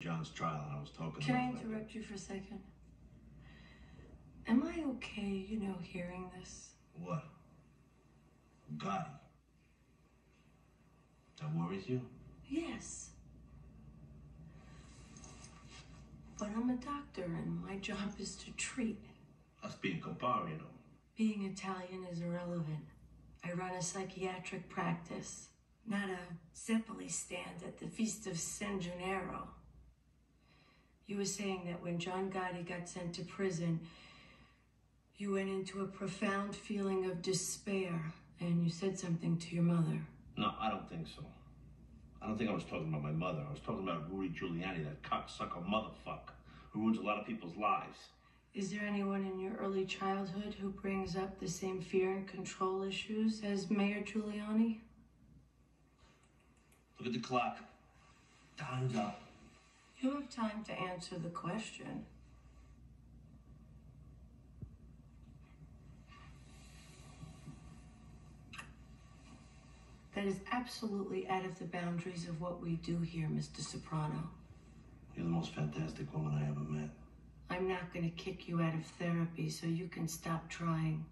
John's trial, and I was talking Can I interrupt you for a second? Am I okay, you know, hearing this? What? Gotti. That worries you? Yes. But I'm a doctor and my job is to treat. Us being Campari, you know. Being Italian is irrelevant. I run a psychiatric practice, not a zeppole stand at the Feast of San Gennaro. You were saying that when John Gotti got sent to prison, you went into a profound feeling of despair and you said something to your mother. No, I don't think so. I don't think I was talking about my mother. I was talking about Rudy Giuliani, that cocksucker motherfucker who ruins a lot of people's lives. Is there anyone in your early childhood who brings up the same fear and control issues as Mayor Giuliani? Look at the clock. Time's up. You have time to answer the question. That is absolutely out of the boundaries of what we do here, Mr. Soprano. You're the most fantastic woman I ever met. I'm not going to kick you out of therapy so you can stop trying.